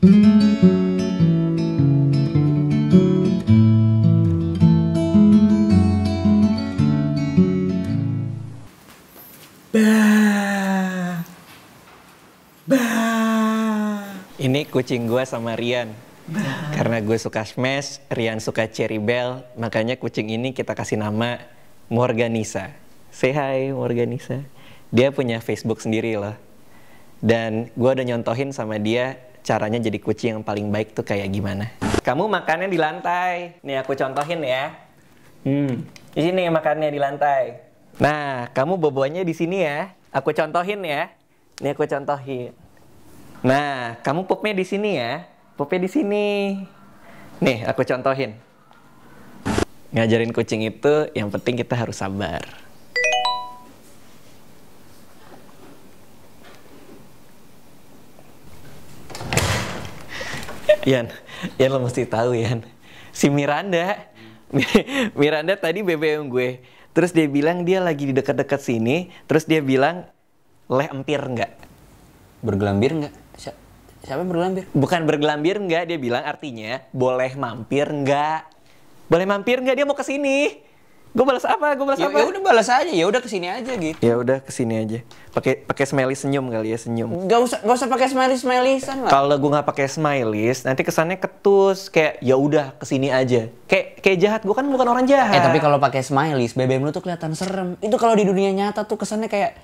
Bah. Bah. Ini kucing gua sama Rian. Karena gue suka Smash, Rian suka Cherry Bell, makanya kucing ini kita kasih nama Morganisa. Say hi Morganisa. Dia punya Facebook sendiri loh. Dan gue udah nyontohin sama dia caranya jadi kucing yang paling baik tuh kayak gimana. Kamu makannya di lantai. Nih aku contohin ya. Hmm, di sini makannya di lantai. Nah, kamu bobonya di sini ya. Aku contohin ya. Nih aku contohin. Nah, kamu pupnya di sini ya. Pupnya di sini. Nih, aku contohin. Ngajarin kucing itu yang penting kita harus sabar. Yan, Yan lo mesti tahu Yan. Si Miranda, Miranda tadi BBM gue. Terus dia bilang dia lagi di dekat-dekat sini. Terus dia bilang, leh empir nggak? Bergelambir nggak? Si- siapa bergelambir? Bukan bergelambir nggak, dia bilang artinya boleh mampir nggak? Boleh mampir nggak? Dia mau ke sini. Gue balas apa? Gue balas Ya, apa? ya udah balas aja, ya udah ke sini aja gitu. Ya udah ke sini aja. Pakai pakai smiley senyum kali ya senyum. Gak usah, gak usah pakai smiley smileyan lah. Kalau gue nggak pakai smileys, nanti kesannya ketus. Kayak ya udah ke sini aja. Kayak kayak jahat. Gue kan bukan orang jahat. Eh tapi kalau pakai smileys, BBM lu tuh kelihatan serem. Itu kalau di dunia nyata tuh kesannya kayak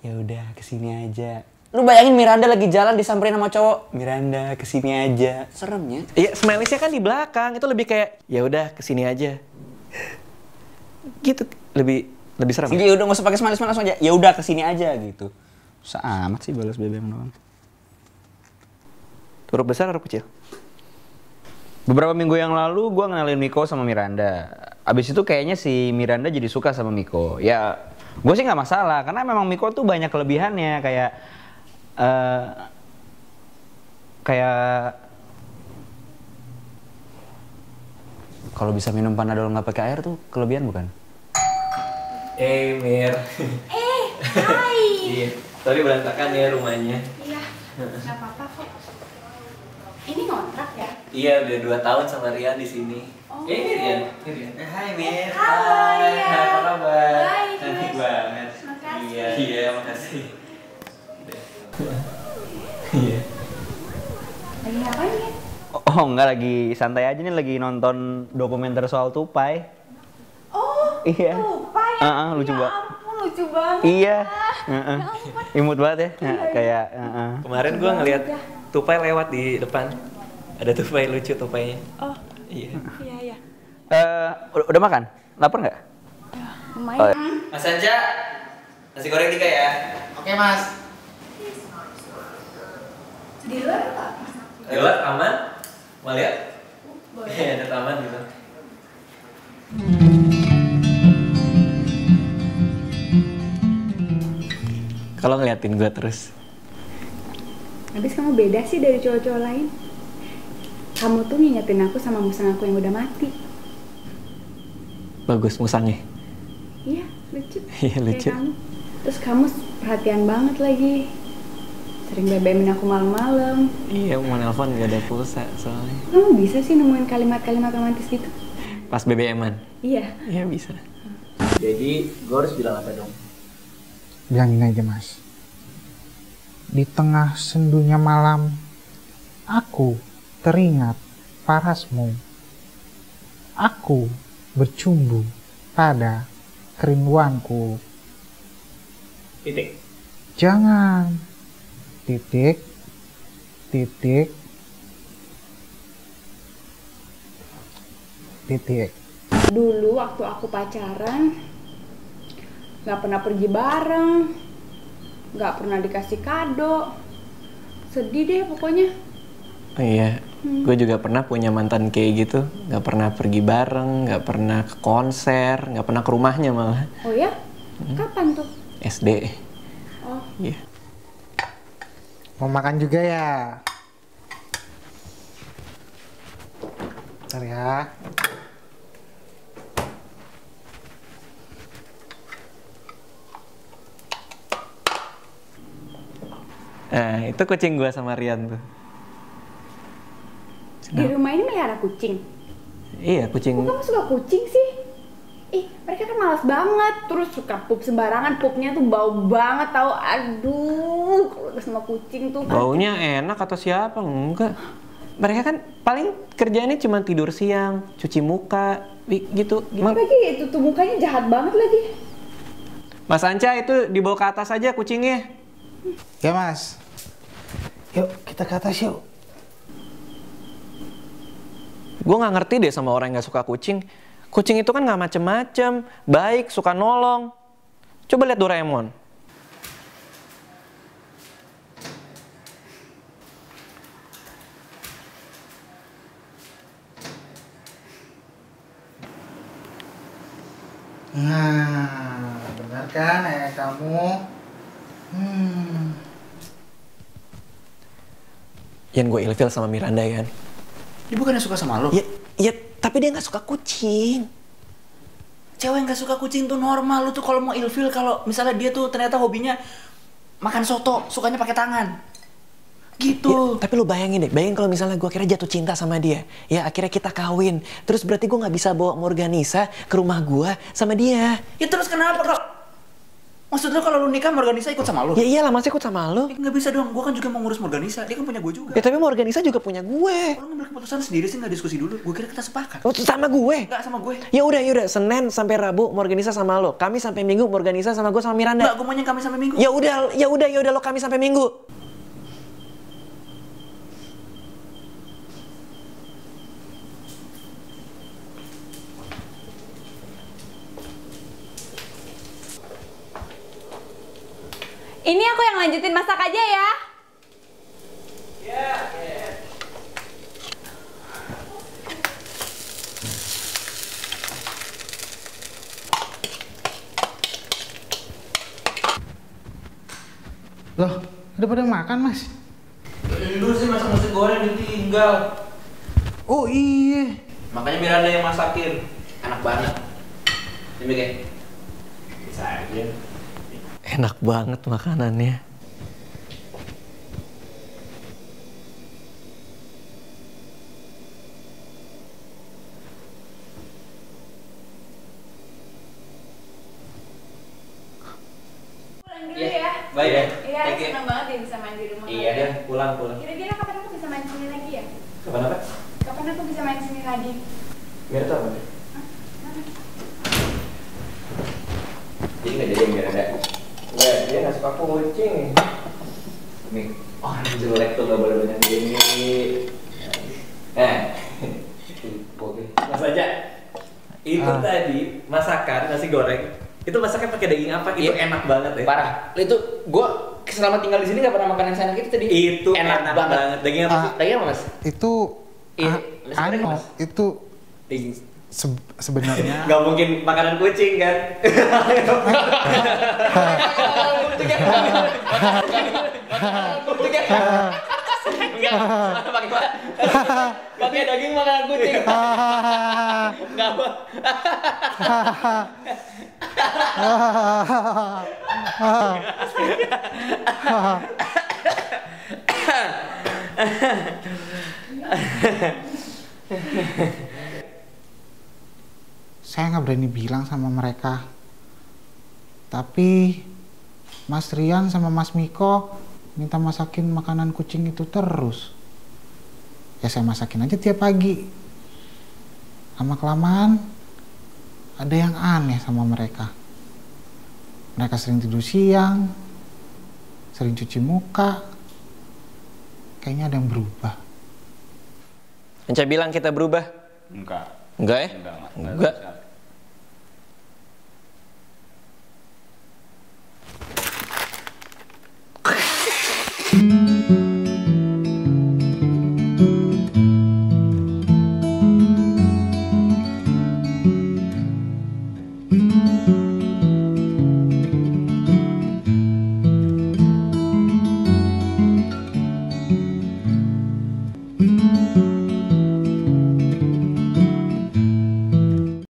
ya udah ke sini aja. Lu bayangin Miranda lagi jalan disamperin sama cowok. Miranda ke sini aja. Seremnya. Iya, smileysnya kan di belakang. Itu lebih kayak ya udah ke sini aja. Gitu lebih lebih serem. Ya udah nggak usah pakai smileys langsung aja. Ya udah ke sini aja gitu. Susah amat sih balas BBM doang. Huruf besar huruf kecil. Beberapa minggu yang lalu gue ngenalin Miko sama Miranda. Abis itu kayaknya si Miranda jadi suka sama Miko. Ya gue sih nggak masalah karena memang Miko tuh banyak kelebihannya kayak eh kayak kalau bisa minum panadol nggak pakai air tuh kelebihan bukan? Eh, Mir. Eh, hai. Iya. Tadi berantakan ya rumahnya. Iya, nggak apa-apa kok. Ini kontrak ya? Iya, udah dua tahun sama Rian di sini. Oh. Eh, ini Rian. Ini Rian. Eh, hai, Mir. Hai, ya. Apa kabar? Baik, Cantik banget. Makasih. Iya, iya, makasih. Iya. Lagi ngapain ya? Oh enggak lagi santai aja nih lagi nonton dokumenter soal tupai. Oh, Iya. lupa ya? Ah, ah, lucu ya banget. ampun, lucu banget. Iya. Ya Heeh. ampun. Imut banget ya. Iya, iya. Kayak heeh. Kemarin gua ngeliat tupai lewat di depan. Ada tupai lucu tupainya. Oh, Iya. iya, iya. Eh, udah, udah makan? Lapar nggak? Lumayan. Oh, iya. Mas Anja, nasi goreng tiga ya. Oke mas. Di luar apa? Di luar aman? Mau lihat? Boleh. Iya, ada taman gitu. Kalau ngeliatin gua terus, Habis kamu beda sih dari cowok-cowok lain. Kamu tuh ngingetin aku sama musang aku yang udah mati. bagus musangnya. Iya, lucu. Iya, lucu. kamu. Terus kamu perhatian banget lagi. Sering BBM-in aku malam-malam. Iya, mau nelpon gak ada pulsa soalnya. Kamu bisa sih nemuin kalimat-kalimat romantis gitu? Pas BBM-an. Iya. Iya bisa. Jadi, gue harus bilang apa dong? Bilangin aja mas. Di tengah sendunya malam, aku teringat parasmu. Aku bercumbu pada kerinduanku. Titik. Jangan. Titik. Titik. Titik. Dulu waktu aku pacaran, nggak pernah pergi bareng, nggak pernah dikasih kado. Sedih deh pokoknya. Oh, iya, gue juga pernah punya mantan kayak gitu. Gak pernah pergi bareng, gak pernah ke konser, gak pernah ke rumahnya malah. Oh ya? Kapan tuh? SD. Oh, Iya. Mau makan juga ya? Bentar ya. Nah, itu kucing gue sama Rian tuh. Di rumah ini melihara kucing. Iya, kucing. Kok kamu suka kucing sih? Ih, mereka kan malas banget. Terus suka pup sembarangan. Pupnya tuh bau banget tau. Aduh, kalau sama kucing tuh. Baunya enak atau siapa? Enggak. Mereka kan paling kerjaannya cuma tidur siang, cuci muka, gitu. Gimana? Lagi itu tuh mukanya jahat banget lagi. Mas Anca itu dibawa ke atas aja kucingnya. Ya mas. Yuk kita ke atas yuk. Gue nggak ngerti deh sama orang yang nggak suka kucing. Kucing itu kan nggak macem-macem, baik, suka nolong. Coba lihat Doraemon. Nah, benar kan ayah kamu? Hmm. Yang gue ilfil sama Miranda ya. Dia bukannya suka sama lo? Ya, ya tapi dia nggak suka kucing. Cewek yang gak suka kucing tuh normal. Lu tuh kalau mau ilfil kalau misalnya dia tuh ternyata hobinya makan soto, sukanya pakai tangan. Gitu. Ya, tapi lu bayangin deh, bayangin kalau misalnya gue akhirnya jatuh cinta sama dia. Ya akhirnya kita kawin. Terus berarti gue nggak bisa bawa Morganisa ke rumah gue sama dia. Ya terus kenapa kalau Maksud lu kalau lu nikah Morganisa ikut sama lu? Ya iyalah masih ikut sama lu. Ya, nggak bisa dong, gua kan juga mau ngurus Morganisa, dia kan punya gue juga. Ya tapi Morganisa juga punya gue. Kalau ngambil keputusan sendiri sih nggak diskusi dulu, gue kira kita sepakat. Oh, sama gue. Nggak sama gue. Ya udah, ya udah. Senin sampai Rabu Morganisa sama lo. Kami sampai Minggu Morganisa sama gue sama Miranda. Nggak, gue maunya kami sampai minggu. Ya udah, ya udah, ya udah lo kami sampai Minggu. Ini aku yang lanjutin masak aja ya. Loh, udah pada makan mas? Lu sih masak nasi goreng ditinggal. Oh iya. Makanya Miranda yang masakin. Enak banget. Ini kayak bisa aja. Enak banget makanannya. Pulang dulu ya. Baik ya. Iya, senang banget ya bisa main di rumah. Iya deh, pulang pulang. Kira-kira kapan aku bisa main sini lagi ya? Kapan apa? Kapan aku bisa main sini lagi? Biar tahu apa? Jadi nggak jadi Miranda. Enggak, dia nggak suka kucing. Nih, oh ini jelek tuh nggak boleh banyak gini. Eh, oke. Mas aja. Itu Ah. tadi masakan nasi goreng. Itu masaknya pakai daging apa? Itu Iya. enak banget ya. Parah. Itu gua selama tinggal di sini nggak pernah makan yang seenak itu tadi. Itu enak, enak, banget. banget. Daging apa sih? Lagi apa mas? Itu Iya, ah, anu, Mas. itu Daging. Se- sebenarnya Gak mungkin makanan kucing kan? Pakai daging makanan kucing. Enggak apa. Saya nggak berani bilang sama mereka. Tapi Mas Rian sama Mas Miko minta masakin makanan kucing itu terus. Ya saya masakin aja tiap pagi. Lama kelamaan ada yang aneh sama mereka. Mereka sering tidur siang, sering cuci muka. Kayaknya ada yang berubah. Enca bilang kita berubah. Enggak. Enggak ya? Enggak, enggak. Enggak.